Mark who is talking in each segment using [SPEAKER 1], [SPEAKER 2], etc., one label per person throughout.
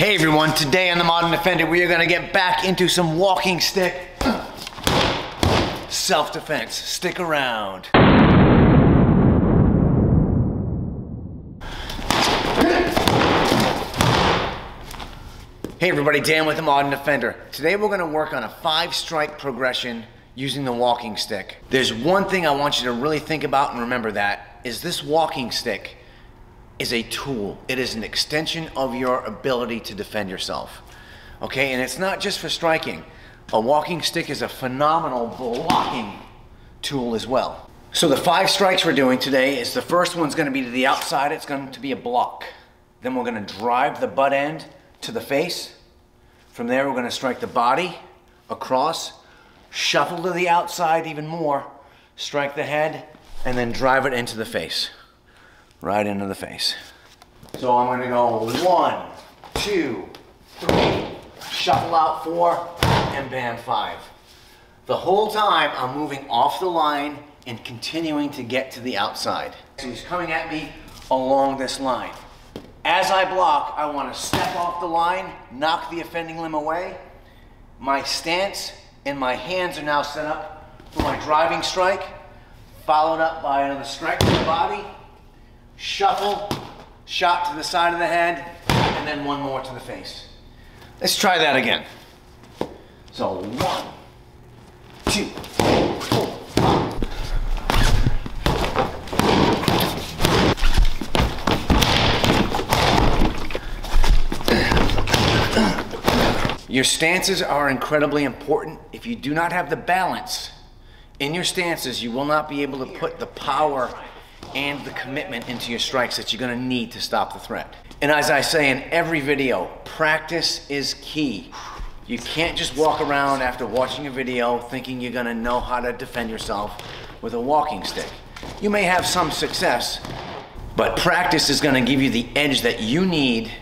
[SPEAKER 1] Hey everyone, today on the Modern Defender we are going to get back into some walking stick self-defense. Stick around. Hey everybody, Dan with the Modern Defender. Today we're going to work on a five strike progression using the walking stick. There's one thing I want you to really think about and remember that is this walking stick is a tool. It is an extension of your ability to defend yourself. Okay, and it's not just for striking. A walking stick is a phenomenal blocking tool as well. So the five strikes we're doing today is the first one's gonna be to the outside, it's going to be a block. Then we're gonna drive the butt end to the face. From there, we're gonna strike the body across, shuffle to the outside even more, strike the head, and then drive it into the face. Right into the face. So I'm gonna go one, two, three, shuffle out four, and bam, five. The whole time I'm moving off the line and continuing to get to the outside. So he's coming at me along this line. As I block, I want to step off the line, knock the offending limb away. My stance and my hands are now set up for my driving strike, followed up by another strike to the body, shuffle, shot to the side of the head, and then one more to the face. Let's try that again. So one, two, four, Your stances are incredibly important. If you do not have the balance in your stances, you will not be able to put the power and the commitment into your strikes that you're gonna need to stop the threat. And as I say in every video, practice is key. You can't just walk around after watching a video thinking you're gonna know how to defend yourself with a walking stick. You may have some success, but practice is gonna give you the edge that you need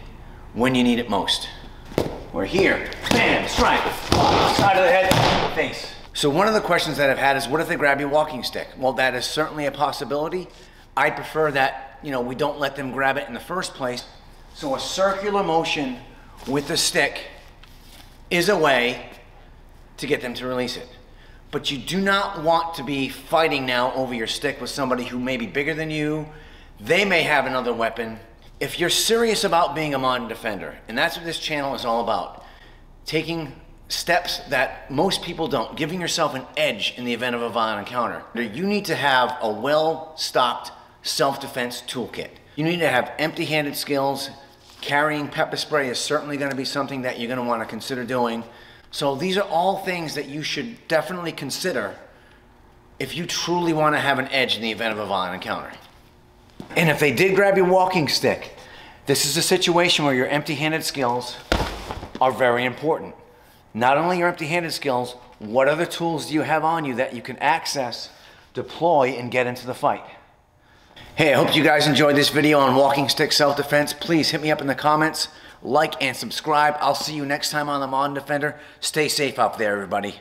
[SPEAKER 1] when you need it most. We're here. Bam, strike. Side of the head, face. So one of the questions that I've had is, what if they grab your walking stick? Well, that is certainly a possibility. I prefer that, you know, we don't let them grab it in the first place. So a circular motion with the stick is a way to get them to release it. But you do not want to be fighting now over your stick with somebody who may be bigger than you. They may have another weapon if you're serious about being a modern defender, and that's what this channel is all about, taking steps that most people don't, giving yourself an edge in the event of a violent encounter, you need to have a well-stocked self-defense toolkit. You need to have empty-handed skills. Carrying pepper spray is certainly going to be something that you're going to want to consider doing. So these are all things that you should definitely consider if you truly want to have an edge in the event of a violent encounter. And if they did grab your walking stick, this is a situation where your empty-handed skills are very important. Not only your empty-handed skills, what other tools do you have on you that you can access, deploy, and get into the fight? Hey, I hope you guys enjoyed this video on walking stick self-defense. Please hit me up in the comments, like and subscribe. I'll see you next time on The Modern Defender. Stay safe out there, everybody.